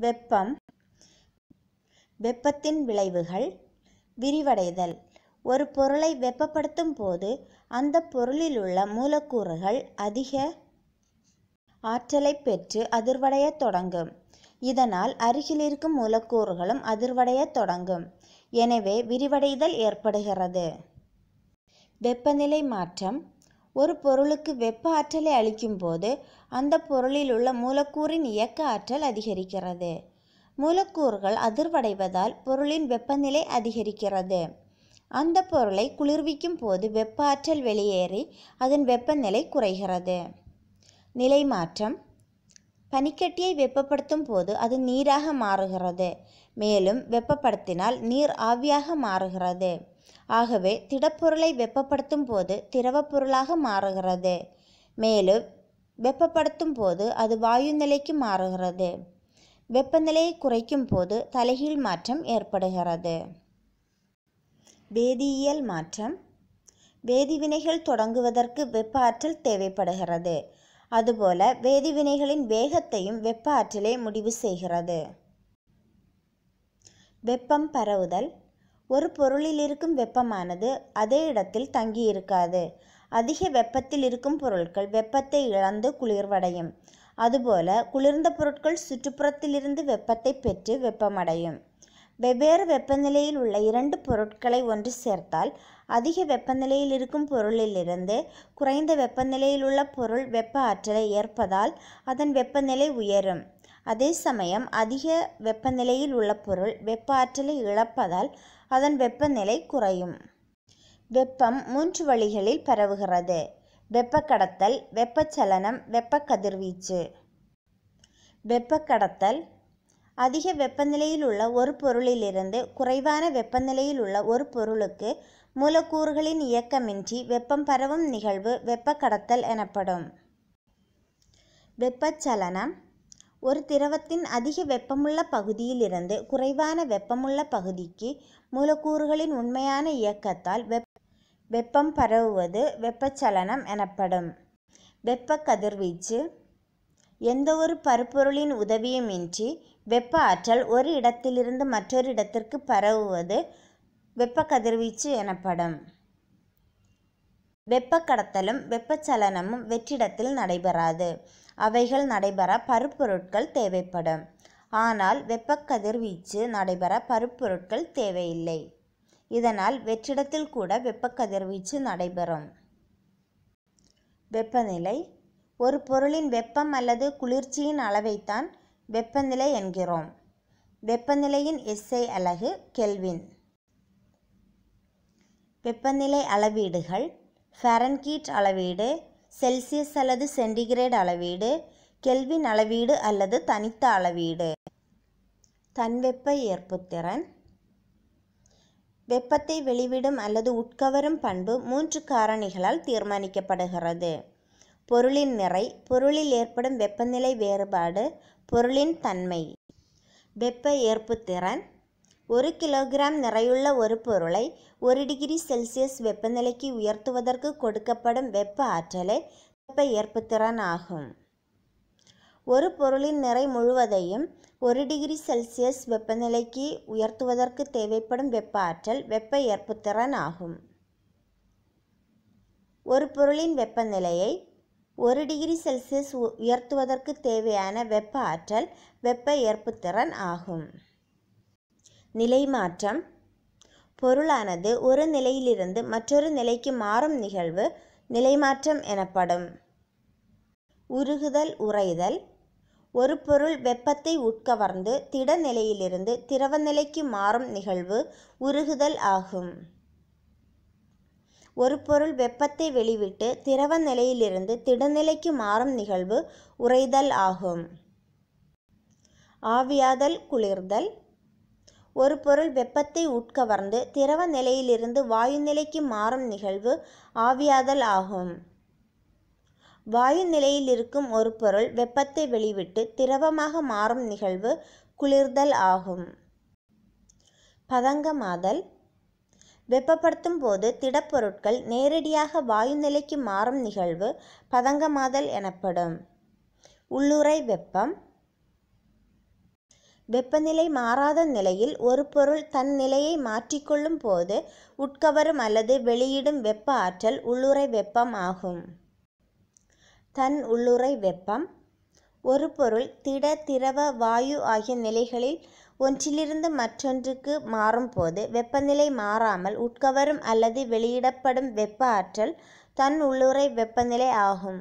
வெப்பம். வெப்பத்தின் விளைவுகள். விரிவடைதல். ஒரு பொருளை வெப்பப்படுத்தும் போது அந்த பொருளிலுள்ள மூலக்கூறுகள் அதிக ஆற்றலை பெற்று அதிர்வடையத் தொடங்கும். இதனால் அருகில் இருக்கும் மூலக்கூறுகளும் அதிர்வடையத் தொடங்கும். எனவே விரிவடைதல் ஏற்படுகிறது. வெப்பநிலை மாற்றம். ஒரு பொருளுக்கு வெப்ப ஆற்றலை அளிக்கும்போது அந்த பொருளில் உள்ள மூலக்கூறின் இயக்க ஆற்றல் அதிகரிக்கிறது. மூலக்கூறுகள் அதிர்வடைவதால் பொருளின் வெப்பநிலை அதிகரிக்கிறது. அந்த பொருளை குளிர்விக்கும் போது வெப்ப ஆற்றல் வெளியேறி அதன் வெப்பநிலை குறைகிறது. நிலை மாற்றம் பனிக்கட்டியை வெப்பப்படுத்தும் போது அது நீராக மாறுகிறது. மேலும் வெப்பப்படுத்தினால் நீர் ஆவியாக மாறுகிறது. ஆகவே திடப்பொருளை வெப்பப்படுத்தும் போது திரவப் பொருளாக மாறுகிறது. மேலும் வெப்பப்படுத்தும் போது அது வாயு நிலைக்கு மாறுகிறது. வெப்பநிலையை குறைக்கும் போது தலைகீழ் மாற்றம் ஏற்படுகிறது. வேதியியல் மாற்றம். வேதிவினைகள் தொடங்குவதற்கு வெப்ப ஆற்றல் தேவைப்படுகிறது. அதுபோல வேதிவினைகளின் வேகத்தையும் வெப்ப ஆற்றலே முடிவு செய்கிறது. வெப்பம் பரவுதல். ஒரு பொருளில் இருக்கும் வெப்பமானது அதே இடத்தில் தங்கியிருக்காது. அதிக வெப்பத்தில் இருக்கும் பொருட்கள் வெப்பத்தை இழந்து குளிர்வடையும். அதுபோல குளிர்ந்த பொருட்கள் சுற்றுப்புறத்திலிருந்து வெப்பத்தை பெற்று வெப்பமடையும். வெவ்வேறு வெப்பநிலையில் உள்ள இரண்டு பொருட்களை ஒன்று சேர்த்தால் அதிக வெப்பநிலையில் இருக்கும் பொருளிலிருந்து குறைந்த வெப்பநிலையில் உள்ள பொருள் வெப்ப ஆற்றலை ஏற்பதால் அதன் வெப்பநிலை உயரும். அதே சமயம் அதிக வெப்பநிலையில் உள்ள பொருள் வெப்ப ஆற்றலை இழப்பதால் அதன் வெப்பநிலை குறையும். வெப்பம் மூன்று வழிகளில் பரவுகிறது. வெப்பக்கடத்தல் வெப்பச்சலனம் வெப்பக்கதிர்வீச்சு. வெப்பக்கடத்தல் அதிக வெப்பநிலையில் உள்ள ஒரு பொருளிலிருந்து குறைவான வெப்பநிலையில் உள்ள ஒரு பொருளுக்கு மூலக்கூறுகளின் இயக்கமின்றி வெப்பம் பரவும் நிகழ்வு வெப்பக்கடத்தல் எனப்படும். வெப்பச்சலனம் ஒரு திரவத்தின் அதிக வெப்பமுள்ள பகுதியிலிருந்து குறைவான வெப்பமுள்ள பகுதிக்கு மூலக்கூறுகளின் உண்மையான இயக்கத்தால் வெப் வெப்பம் பரவுவது வெப்பச்சலனம் எனப்படும். வெப்ப கதிர்வீச்சு எந்தவொரு பருப்பொருளின் உதவியுமின்றி வெப்ப ஆற்றல் ஒரு இடத்திலிருந்து மற்றொரு இடத்திற்கு பரவுவது வெப்ப கதிர்வீச்சு எனப்படும். வெப்ப கடத்தலும் வெப்பச்சலனமும் வெற்றிடத்தில் நடைபெறாது. அவைகள் நடைபெற பருப்பொருட்கள் தேவைப்படும். ஆனால் வெப்பக்கதிர்வீச்சு நடைபெற பருப்பொருட்கள் தேவையில்லை. இதனால் வெற்றிடத்தில் கூட வெப்பக்கதிர்வீச்சு நடைபெறும். வெப்பநிலை. ஒரு பொருளின் வெப்பம் அல்லது குளிர்ச்சியின் அளவைத்தான் வெப்பநிலை என்கிறோம். வெப்பநிலையின் எஸ்ஐ அலகு கெல்வின். வெப்பநிலை அளவீடுகள். ஃபேரன்கீட் அளவீடு செல்சியஸ் அல்லது சென்டிகிரேட் அளவீடு கெல்வின் அளவீடு அல்லது தனித்த அளவீடு. தன்வெப்ப ஏற்புத்திறன் வெப்பத்தை வெளிவிடும் அல்லது உட்கவரும் பண்பு மூன்று காரணிகளால் தீர்மானிக்கப்படுகிறது. பொருளின் நிறை பொருளில் ஏற்படும் வெப்பநிலை வேறுபாடு பொருளின் தன்மை. வெப்ப ஏற்புத்திறன் ஒரு கிலோகிராம் நிறையுள்ள ஒரு பொருளை ஒரு டிகிரி செல்சியஸ் வெப்பநிலைக்கு உயர்த்துவதற்கு கொடுக்கப்படும் வெப்ப ஆற்றலே வெப்ப ஏற்புத்திறன் ஆகும். ஒரு பொருளின் நிறை முழுவதையும் ஒரு டிகிரி செல்சியஸ் வெப்பநிலைக்கு உயர்த்துவதற்கு தேவைப்படும் வெப்ப ஆற்றல் வெப்ப ஏற்புத்திறன் ஆகும். ஒரு பொருளின் வெப்பநிலையை ஒரு டிகிரி செல்சியஸ் உயர்த்துவதற்கு தேவையான வெப்ப ஆற்றல் வெப்ப ஏற்புத்திறன் ஆகும். நிலை மாற்றம் பொருளானது ஒரு நிலையிலிருந்து மற்றொரு நிலைக்கு மாறும் நிகழ்வு நிலைமாற்றம் எனப்படும். உருகுதல் உறைதல். ஒரு பொருள் வெப்பத்தை உட்கவர்ந்து திட நிலையிலிருந்து திரவ நிலைக்கு மாறும் நிகழ்வு உருகுதல் ஆகும். ஒரு பொருள் வெப்பத்தை வெளிவிட்டு திரவ நிலையிலிருந்து திடநிலைக்கு மாறும் நிகழ்வு உறைதல் ஆகும். ஆவியாதல் குளிர்தல். ஒரு பொருள் வெப்பத்தை உட்கவர்ந்து திரவ நிலையிலிருந்து வாயு நிலைக்கு மாறும் நிகழ்வு ஆவியாதல் ஆகும். வாயு நிலையில் இருக்கும் ஒரு பொருள் வெப்பத்தை வெளிவிட்டு திரவமாக மாறும் நிகழ்வு குளிர்தல் ஆகும். பதங்கமாதல். வெப்பப்படுத்தும் போது திடப்பொருட்கள் நேரடியாக வாயு நிலைக்கு மாறும் நிகழ்வு பதங்கமாதல் எனப்படும். உள்ளுறை வெப்பம். வெப்பநிலை மாறாத நிலையில் ஒரு பொருள் தன் நிலையை மாற்றிக்கொள்ளும் போது உட்கவரும் அல்லது வெளியிடும் வெப்ப ஆற்றல் உள்ளுறை வெப்பம் ஆகும். தன் உள்ளுறை வெப்பம் ஒரு பொருள் திட, திரவ, வாயு ஆகிய நிலைகளில் ஒன்றிலிருந்து மற்றொன்றுக்கு மாறும்போது வெப்பநிலை மாறாமல் உட்கவரும் அல்லது வெளியிடப்படும் வெப்ப ஆற்றல் தன் உள்ளுறை வெப்பநிலை ஆகும்.